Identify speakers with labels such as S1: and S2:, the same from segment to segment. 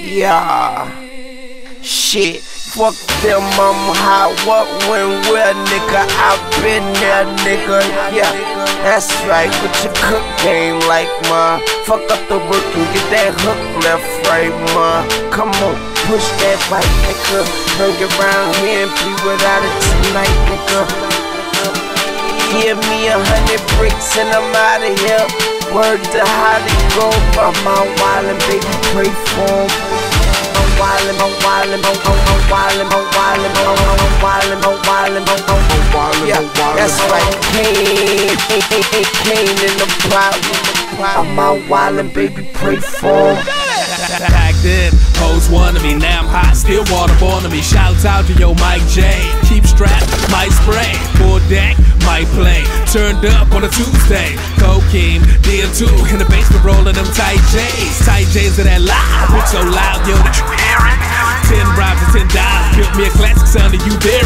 S1: Yeah. Shit. Fuck them, I'm hot. What when where, nigga? I've been there, nigga. Yeah, that's right. With your cook game like mine. Fuck up the work and get that hook left, right, ma. Come on, push that right, nigga. Bring it round here and be without it tonight, nigga. Give me a hundred bricks and I'm out of here. Word to how go. I'm out wildin', baby, pray for him wildin', I'm wildin', I'm wildin', I'm wildin', I'm wildin', I'm wildin', I'm wildin', yeah, that's right, Kane, Kane in the pot. I'm out wildin', baby, pray for him.
S2: Then, hoes wanted me, now I'm hot, still waterborne to me. Shouts out to yo Mike J. Keep strapped, might spray, full deck, might play. Turned up on a Tuesday, cocaine, DM2 in the basement rolling them tight J's. Tight J's of that loud, bitch so loud, yo, that you hear it? Ten rhymes and ten dollars, built me a classic sound and you dare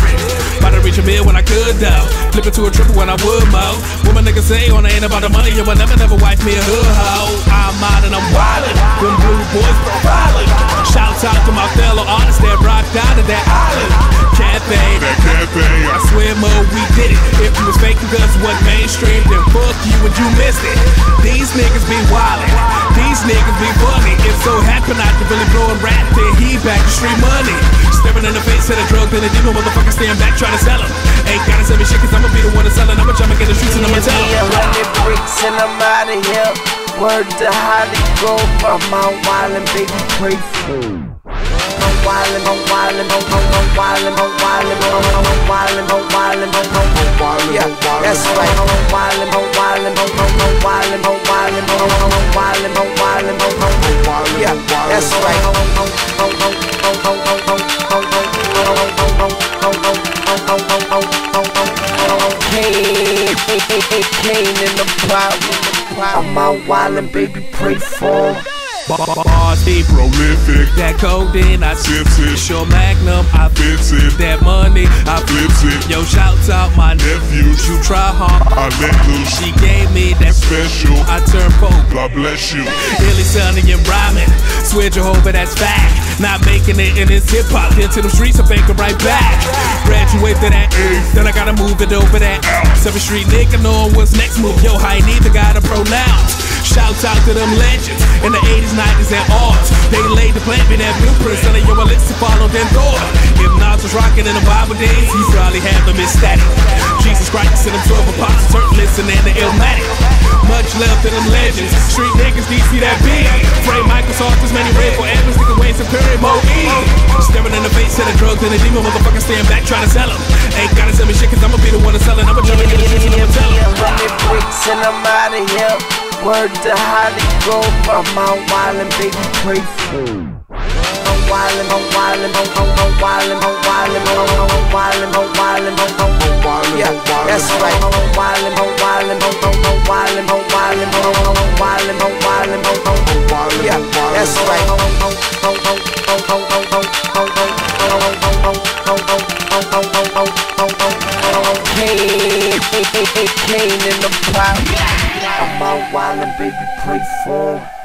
S2: mill when I could though, flip it to a triple when I would mo. What my niggas say oh, on ain't about the money, yo, I never never wife me a hood hoe. I'm out and I'm wildin', them blue boys profiling. Shouts out to my fellow artists that rocked out of that island. Cafe,
S3: that cafe.
S2: I swear, Mo, we did it. If you was faking cause what mainstream, then fuck you and you missed it. These niggas be wildin', these niggas be funny. It so happen I can really blowin' rap, then he back to street money. Staring in the face of the drug, then the demon motherfucker stand back trying to sell him. Ain't gotta sell me shit cause I'ma be the one to sell it. I'ma jump in the streets and I'ma tell
S1: a hundred bricks and I'm out of here. Word to Hollywood, I'm out wildin', baby, pray for him. I'm wildin', I'm wildin', I'm wildin', I'm wildin', I'm wildin', I'm wildin', I'm wildin', yeah, that's right. I'm I'm wildin', I'm wildin', I'm wildin', I'm wildin', I'm I'm wildin', yeah, that's right. Kane in the pot. I'm out wildin', baby, pray for
S2: deep,
S3: Prolific,
S2: that codeine, I
S3: tips it,
S2: Sure Magnum, I
S3: fits it,
S2: that money, I
S3: flips it.
S2: Yo, shouts out my
S3: Nephews,
S2: You try hard,
S3: I let loose.
S2: she gave me that
S3: Special,
S2: I turn poke.
S3: God bless you.
S2: Illy sunny and rhyming. Swear Jehovah, that's fact. Not making it in this hip hop. Into the streets, I fake it right back. Graduate to that A, then I gotta move it over that Seventh Street nigga knowing what's next move. Yo, I ain't either gotta pronounce. Shouts out to them legends in the 80s, 90s, and They laid the plan, be that blueprint, selling your lips to follow them thought. If Nas was rocking in the Bible days, he probably had them ecstatic. Jesus Christ and them 12 apostles, certain listening the Illmatic. Much love to them legends. Street niggas, DC that big. Frame Microsoft, as many red for Evans, nigga Wayne Superior, Mo E. Staring in the face of the drugs and the demon motherfucker stand back trying to sell them. Ain't gotta sell me shit cause I'ma be the one to sell it. I'ma jump in the streets and I'ma
S1: Word to Hollywood, I'm out wildin', baby, pray for him. I'm wildin', I'm wildin', I'm wildin', I'm wildin', I'm wildin', I'm wildin', I'm wildin', yeah, that's right. I'm wildin', I'm wildin', I'm wildin', I'm wildin', I'm wildin', I'm wildin', I'm wildin', yeah, that's right. Kane in the pot. I'm out wildin', baby, pray for.